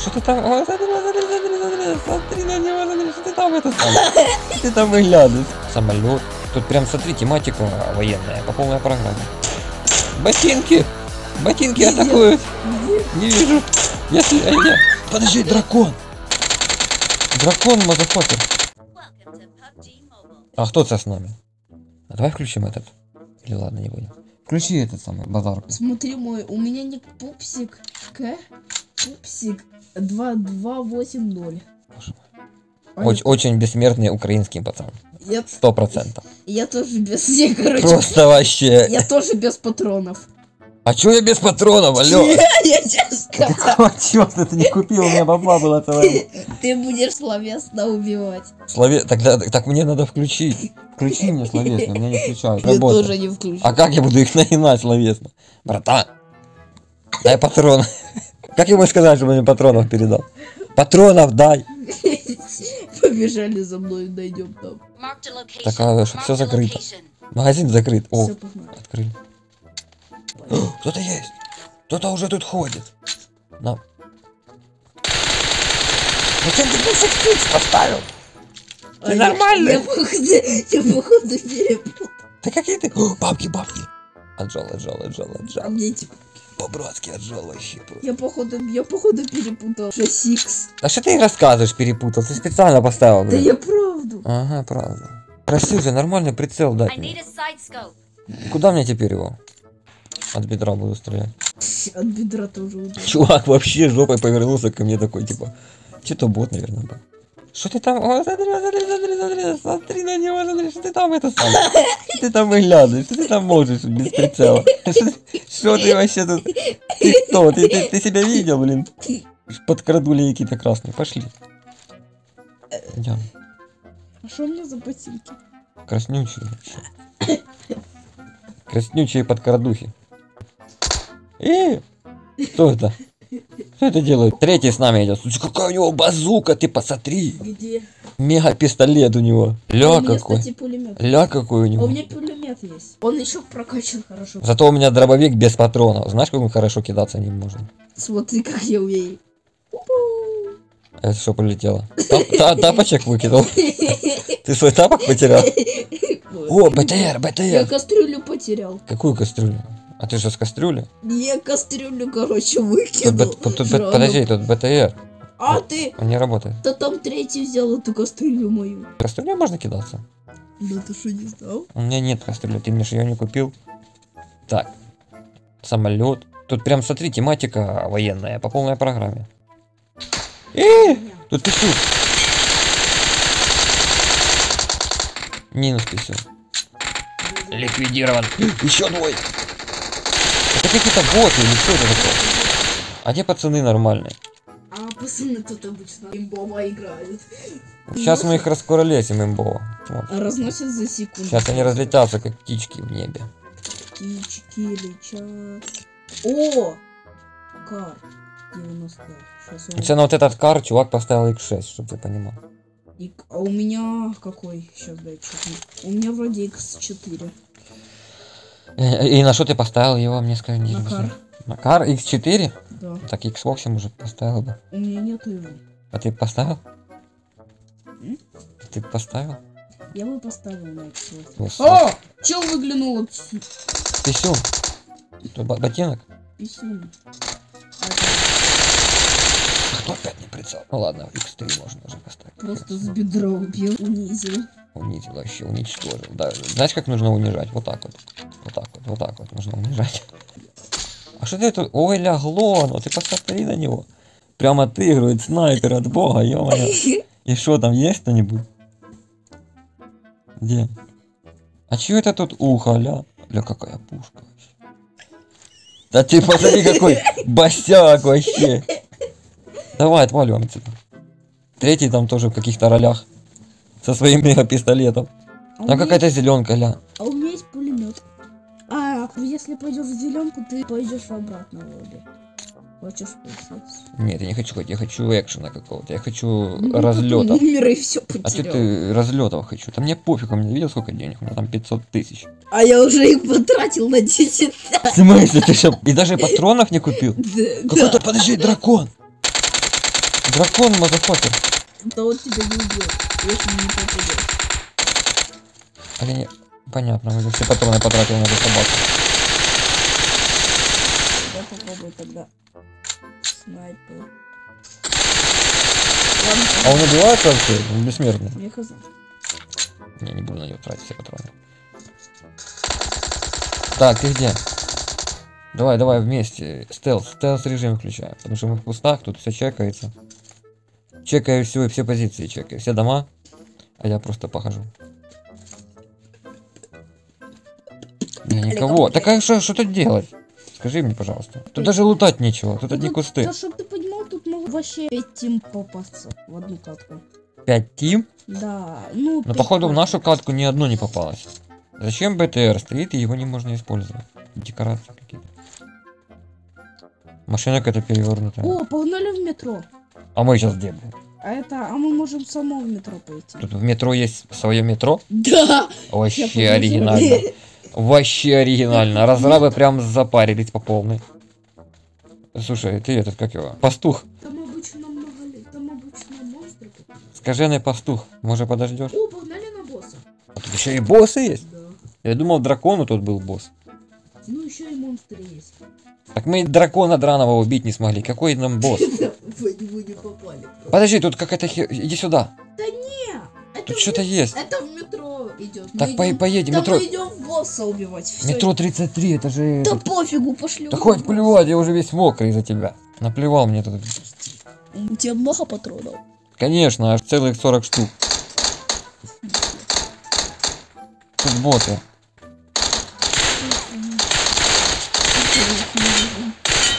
Что ты там? Ой, смотри, смотри, смотри, смотри, смотри на него, смотри, что ты там это? Ты там выглядываешь. Самолет. Тут прям, смотри, тематика военная, по полной программе. Ботинки! Ботинки атакуют! Не вижу. Э, я- Подожди, дракон! Дракон, Mobile. А кто это с нами? А давай включим этот. Или ладно, не будем. Включи этот самый базар. Смотри мой, у меня ник пупсик К. Пупсик 2280. Боже Ой, Очень, очень бессмертный украинский пацан. Я, Сто процентов. я тоже без всех, короче. Просто вообще. Я тоже без патронов. А чё я без патронов, алло? Я сказал. Какого чёрта ты не купил? У меня баба была целая. Ты будешь словесно убивать. Слове... Тогда, так мне надо включить. Включи мне словесно, меня не включают. Я тоже не включу. А как я буду их нагинать словесно? Братан, дай патрон. Как ему сказать, чтобы мне патронов передал? Патронов дай. Побежали за мной, найдем там. Так, а a закрыто? Магазин закрыт. О, Все, открыли. Кто-то есть. Кто-то уже тут ходит. На. Зачем ты бусик фикс поставил? Ты А я- нормальный? Я походу, я походу перепутал. Да какие ты? О, бабки, бабки. Отжал, отжал, отжал, А отжал. мне типа, По-братски отжал вообще просто. я походу, я походу перепутал. 6 А что ты рассказываешь, перепутал? Ты специально поставил, Да блин. я правду. Ага, правда. Просил же нормальный прицел дать мне. Куда мне теперь его? От бедра буду стрелять. От бедра тоже. Чувак вообще жопой повернулся ко мне такой, типа, что-то бот, наверное, был. Что ты там? Ой, смотри, смотри, смотри, смотри, смотри на него, смотри, что ты там это сам? Что ты там выглядываешь? Что ты там можешь без прицела? Что ты- вообще тут? Ты кто? Ты, ты, ты себя видел, блин? Подкрадули какие-то красные. Пошли. Идем. А что у меня за ботинки? Краснючие. Краснючие подкрадухи. И кто это? Кто это делает? Третий с нами идет. Слушай, какая у него базука, ты посмотри. Где? Мега пистолет у него. Ля у меня, какой. кстати, пулемет. Ля какой у А у него. меня пулемет есть. Он еще прокачан хорошо. Зато у меня дробовик без патронов. Знаешь, как он хорошо кидаться не может? Смотри, как я умею. Это что полетело? Тап- та- тапочек выкинул. Ты свой тапок потерял? О, БТР, Я БТР. кастрюлю потерял. Какую кастрюлю? А ты что, с кастрюли? Я кастрюлю, короче, Тут выкинул. б- тут б- Жалко. подожди, тут БТР. А ты? Он не работает. Да там третий взял эту кастрюлю мою. Кастрюлей можно кидаться? Да ты что не знал? У меня нет кастрюли, ты мне же ее не купил. Так, самолет. Тут прям, смотри, тематика военная по полной программе. Э, тут писю. Минус писю. Ликвидирован. Еще двое. Это какие-то боты или что это такое? А те пацаны нормальные. А пацаны тут обычно имбова играют. Сейчас мы их раскуролесим имбово. Вот. А разносят за секунду. Сейчас они разлетятся, как птички в небе. Птички летят. О! Кар. 90. Сейчас он... На вот этот кар чувак поставил X6, чтобы ты понимал. И- А у меня какой? Сейчас дай чуть У меня вроде X4. Э, И на что ты поставил его, мне скажи? не На объясни. кар. На кар X4? Да. Так Xbox может поставил бы. У меня нету его. А ты поставил? М? Ты поставил? Я бы поставил на X8. Господи. О! Чел выглянул от Писюн. Тут бо- ботинок? писюн. А кто опять не прицел? Ну ладно, X3 можно уже поставить. Просто с бедра убил, унизил. Унизил вообще, уничтожил. Да, знаешь, как нужно унижать? Вот так вот. Вот так вот, нужно унижать. А что ты тут? Ой, лягло, ну ты посмотри на него. Прямо отыгрывает снайпер от бога, ё-моё. И что там, есть кто-нибудь? Где? А чё это тут ухо, ля? Ля, какая пушка вообще. Да ты посмотри, какой босяк вообще. Давай, отваливаем отсюда. Третий там тоже в каких-то ролях. Со своим мегапистолетом. Там какая-то зеленка, ля. Пойдешь в зеленку, ты пойдешь обратно вроде. Хочешь поискать? Нет, я не хочу я хочу экшена какого-то. Я хочу разлета. Умер и все А ты, потерял. ты разлетов хочу. Там мне пофиг, у меня видел сколько денег? У меня там 500 тысяч. А я уже их потратил на 10 В смысле, ты что? И даже патронов не купил? Какой-то, подожди, дракон! Дракон, мазафакер. Да он тебя не убьет, если не попадешь. А я не... Понятно, уже все патроны потратил на эту собаку. Я попробую тогда. Снайпер. А он убивается вообще? Он бессмертный. мне хз. Не, не буду на него тратить все патроны. Так, ты где? Давай, давай вместе. Стелс, стелс режим включаем. Потому что мы в кустах, тут все чекается. Чекаю все, все позиции, чекаю. Все дома. А я просто похожу. Не, никого. Так а что, что тут делать? Скажи мне, пожалуйста. Тут даже лутать нечего. Тут одни Да, кусты. Да, чтоб ты понимал, тут могут вообще 5 тим попасться в одну катку. Пять тим. Да, ну... Но пять походу в нашу катку ни одно не попалось. Зачем БТР стоит и его не можно использовать? Декорации какие-то. Машина какая-то перевернутая. О, погнали в метро. А мы сейчас где, блин? А это, а мы можем само в метро пойти. Тут в метро есть свое метро? Да! Вообще оригинально. Вообще оригинально. Разрабы прям запарились по полной. Слушай, ты этот, как его? Пастух. Там обычно много лет, там обычно монстры. Скаженый пастух. Может подождешь? О, погнали на босса. А тут еще и боссы есть? Да. Я думал, дракону тут был босс. Ну еще и монстры есть. Так мы дракона драного убить не смогли. Какой нам босс? Вы него не попали. Подожди, тут какая-то хер... Иди сюда. Да не! Тут что-то есть. Это в метро идет. Так по- поедем, Да метро. мы идем босса убивать. Всё. Метро 33, это же... Да пофигу, пошли. Да хоть плевать, я уже весь мокрый из-за тебя. Наплевал мне тут. У тебя много патронов. Конечно, аж целых 40 штук. Тут боты.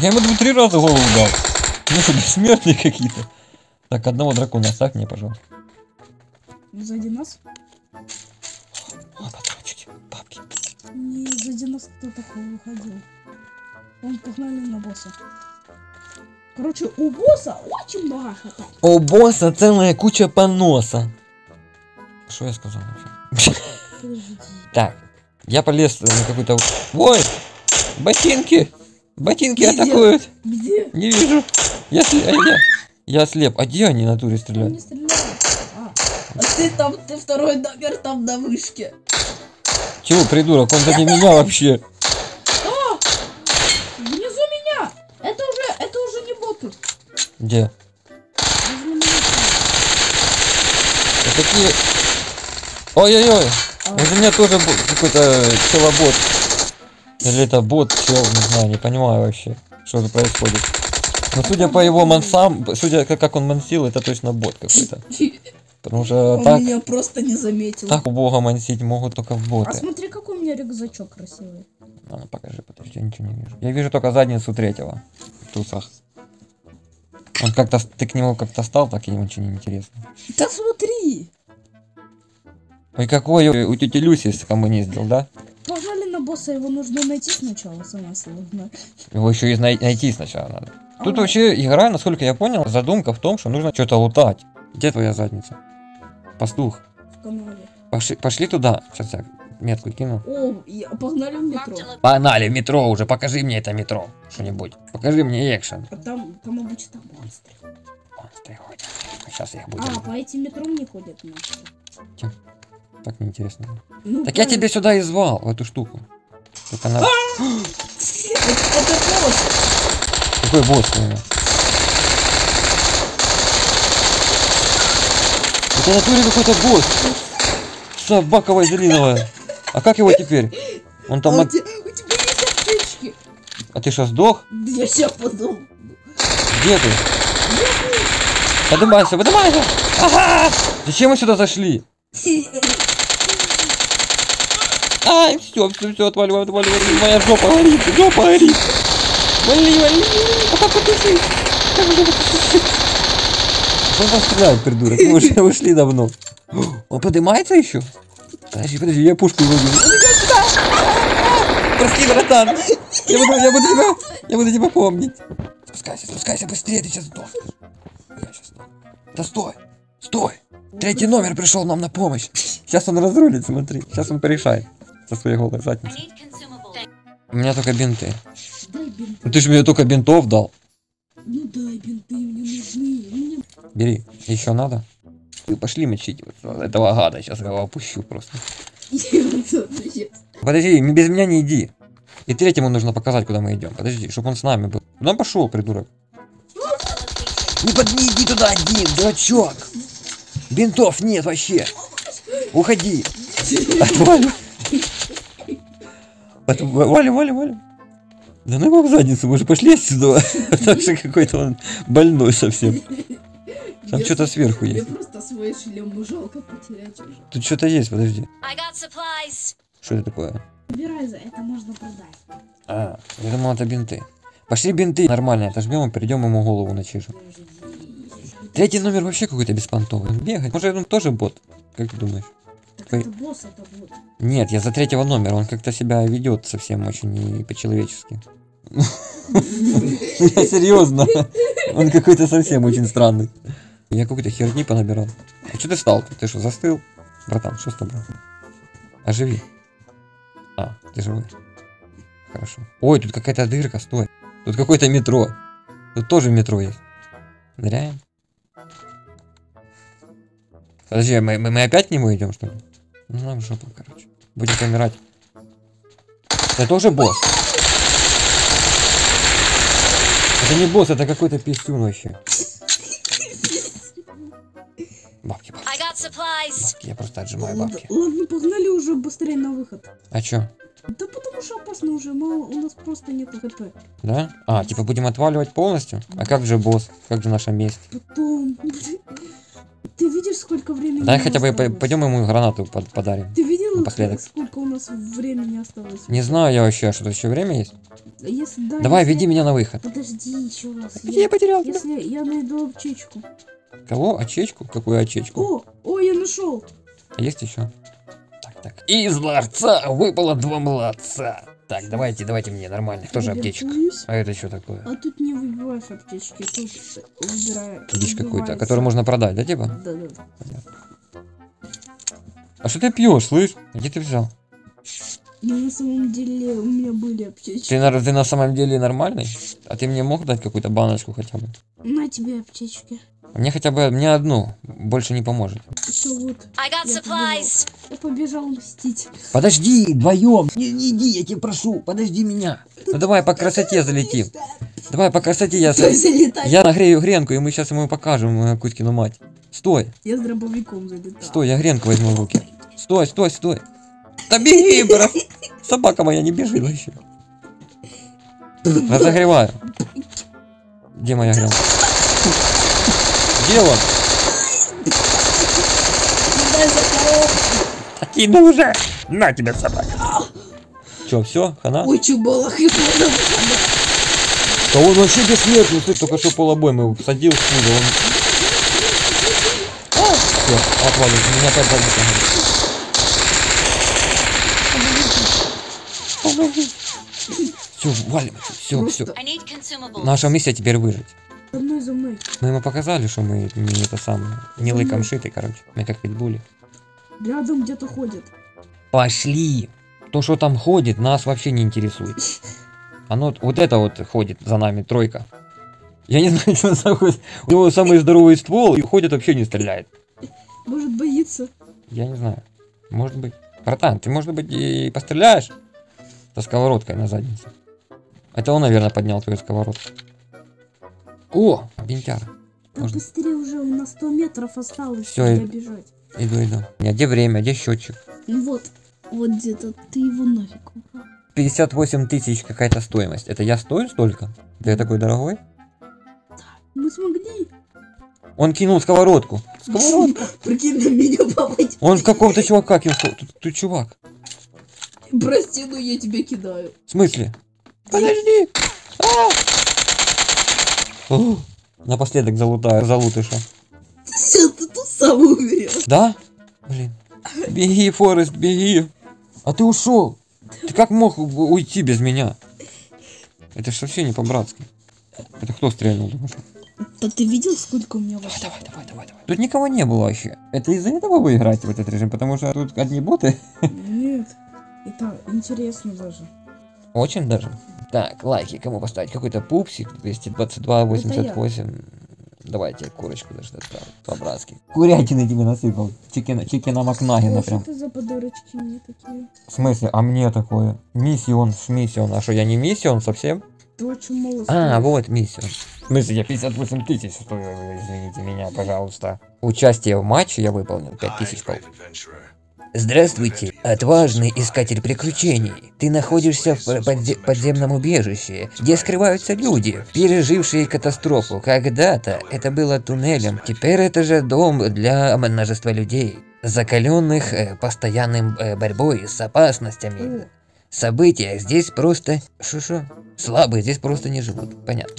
Я ему три раза голову дал. Ну что, бессмертные какие-то. Так, одного дракона оставь мне, пожалуйста. Сзади нас? О, патрончики, бабки. Не, сзади нас кто такой выходил. Он погнали на босса. Короче, у босса очень много хата. У босса целая куча поноса. Что я сказал вообще? Подожди. Так, я полез на какую-то... Ой! Ботинки! Ботинки Где? атакуют! Где? Не вижу. Я, сле- а я, я слеп. А где они на туре стреляют? не стреляет. А. а ты там, ты второй номер там на вышке. Чего, придурок? Он за меня вообще. А! Внизу меня! Это уже, это уже не боты. Где? Вот такие... Ой-ой-ой. А, Возле меня тоже какой-то челобот. Или это бот, чел, не знаю, не понимаю вообще, что тут происходит. Но судя по его мансам, судя как он мансил, это точно бот какой-то. Потому что Он так, меня просто не заметил. так убого мансить могут только А боты. смотри, какой у меня рюкзачок красивый. А ну покажи, подожди, я ничего не вижу. Я вижу только задницу третьего в трусах. Он как-то, ты к нему как-то стал, так ему ничего не интересно. Да смотри! Ой, какой у тети Люси коммунист был, да? Погнали на босса, его нужно найти сначала, сама сложно. Его еще и най- найти сначала надо. Тут А, вообще игра, насколько я понял, задумка в том, что нужно что-то лутать. Где твоя задница? Пастух. В канале. Пошли, пошли туда. Сейчас я метку кину. О, я- погнали в метро. Погнали в метро уже, покажи мне это метро. Что-нибудь. Покажи мне экшен. А там, там обычно монстры. Монстры ходят. Сейчас их А, будем. по этим метром не ходят монстры. Так неинтересно. Ну, Так я тебе сюда и звал, в эту штуку. Только на... Это, это босс! Какой босс у Это натуре какой-то босс. Собака вазелиновая. А как его теперь? Он там... А на- у, тебя, у тебя есть аптечки? А ты что, сдох? Да я сейчас подумал. Где ты? Поднимайся, поднимайся! Ага! Зачем мы сюда зашли? Ай, все, все, все, отваливай, отваливай, моя жопа горит, жопа горит. Вали, вали, пока потуши. Он там стреляет, придурок, мы уже ушли давно. Он поднимается еще? Подожди, подожди, я пушку выбью. Прости, братан. Я буду, я буду тебя, я буду тебя помнить. Спускайся, спускайся быстрее, ты сейчас сдохнешь. Я сейчас сдохну. Да стой, стой. Третий номер пришел нам на помощь. Сейчас он разрулит, смотри. Сейчас он порешает со своей голой consumables. У меня только бинты. Дай бинты. Ну ты же мне только бинтов дал. Ну дай бинты, мне нужны. Мне Бери. Еще надо? Ты пошли мочить вот этого гада. Сейчас я его опущу просто. Подожди, без меня не иди. И третьему нужно показать, куда мы идем. Подожди, чтобы он с нами был. Куда он пошел, придурок? Не, под... не иди туда один, дурачок. Бинтов нет вообще. Уходи. Отвали. От- Валя, Валя, Валя. Да ну его в задницу, мы же пошли отсюда. Потому что какой-то он больной совсем. Там что-то сверху Мне есть. просто свой шлем жалко потерять уже. Тут что-то есть, подожди. Что это такое? Убирай за это можно продать. А, я думал, это бинты. Пошли бинты нормально, отожмем и перейдем ему голову начишем. Третий номер вообще какой-то беспонтовый. Он бегает. Может, он тоже бот? Как ты думаешь? Так Ой. это босс, это вот. Нет, я за третьего номера. Он как-то себя ведет совсем очень не по-человечески. Я серьезно. Он какой-то совсем очень странный. Я какой-то херни понабирал. А что ты встал? Ты что, застыл? Братан, что с тобой? Оживи. А, ты живой. Хорошо. Ой, тут какая-то дырка, стой. Тут какое-то метро. Тут тоже метро есть. Ныряем. Подожди, мы, мы, мы опять к нему идем, что ли? Ну, нам жопу, короче. Будем помирать. Это тоже босс. Это не босс, это какой-то писюн вообще. Бабки. Я просто отжимаю Ладно, бабки. ладно, погнали уже быстрее на выход. А чё? Да потому что опасно уже, мало, у нас просто нет хп. Да? А, типа будем отваливать полностью? А как же босс? Как же наша месть? Потом... Ты видишь, сколько времени Дай у хотя бы осталось? пойдем ему гранату под- подарим. Ты видел, напоследок. сколько у нас времени осталось? Не знаю я вообще, а что еще время есть? Если, да, Давай, если- веди меня на выход. Подожди еще раз. Где я потерял тебя? Если я найду аптечку. Кого? Очечку? Какую очечку? О, о, я нашел. А Есть еще? Так, так. Из ларца выпало два молодца. Так, давайте, давайте мне нормальных, тоже аптечек. Ребятуюсь. А это что такое? А тут не выбиваешь аптечки, тут выбираю. Дичь какую-то, которую можно продать, да, типа? Да, да. А что ты пьешь, слышь? Где ты взял? Но на самом деле у меня были аптечки. Ты, ты на самом деле нормальный? А ты мне мог дать какую-то баночку хотя бы? На тебе аптечки. Мне хотя бы, мне одну, больше не поможет. Все, вот. I got Я supplies. Я побежал мстить. Подожди, вдвоем. Не, не иди, я тебя прошу, подожди меня. Ну давай по красоте залетим. Давай по красоте я... Залетай. Я нагрею гренку, и мы сейчас ему покажем э, Кузькину мать. Стой, Я с дробовиком залетал. стой, я гренку возьму в руки. Стой, стой, стой. Да беги, брат. Собака моя не бежит вообще. Разогреваю. Где моя гренка? Коробку. Такие, ну уже. На тебя, собака. Че, все, хана? Ой, чуболах и подал. Да он вообще бессмертный, ты только что полобойм его всадил в пузо, он... Все, отвалил, меня опять задница Все, валим, все, все. Наша миссия теперь выжить. За мной, за мной. Мы ему показали, что мы не это самое, не лыком шиты, короче. Мы как питбули. Рядом где-то ходит. Пошли! То, что там ходит, нас вообще не интересует. Оно, вот это вот ходит за нами, тройка. Я не знаю, что он заходит. У него самый здоровый ствол и ходит вообще не стреляет. Может боится. Я не знаю. Может быть. Братан, ты, может быть, и постреляешь? Со сковородкой на заднице. Это он, наверное, поднял твою сковородку. О, бинтяра. Да Можно. быстрее уже, у нас 100 метров осталось, чтобы и- бежать. Иду, иду. А где время, где счетчик? Ну вот, вот где-то ты его нафиг убрал. 58 тысяч какая-то стоимость. Это я стою столько? Да я такой дорогой? Мы смогли. Он кинул сковородку. Сковородку. Прикинь, на меня попасть. Он в какого-то чувака кинул. Тут, тут чувак. Прости, но я тебя кидаю. В смысле? Подожди. А! Ух, Напоследок залутаю, залутыша. Сейчас ты тут сам умрешь. Да? Блин. Беги, Форест, беги. А ты ушел. Ты как мог уйти без меня? Это ж вообще не по-братски. Это кто стрельнул? думаешь? Да ты видел, сколько у меня вот Давай, давай, давай, давай. Тут никого не было вообще. Это из-за этого вы играете в этот режим? Потому что тут одни боты? Нет. Это интересно даже. Очень даже. Так, лайки кому поставить? Какой-то пупсик 222, 88. Давайте курочку даже отправим. По-братски. Курятины тебе насыпал. Чикена, чикена Макнагина О, что прям. это за подарочки мне такие? В смысле, а мне такое? Миссион, шмиссион. А что, я не миссион совсем? Ты очень мало А, вот миссион. В смысле, я 58 тысяч стою, извините меня, пожалуйста. Участие в матче я выполнил 5 тысяч. Здравствуйте, отважный искатель приключений. Ты находишься в подзе- подземном убежище, где скрываются люди, пережившие катастрофу. Когда-то это было туннелем, теперь это же дом для множества людей, закаленных э, постоянным э, борьбой с опасностями. События здесь просто... Шо-шо? Слабые здесь просто не живут, понятно.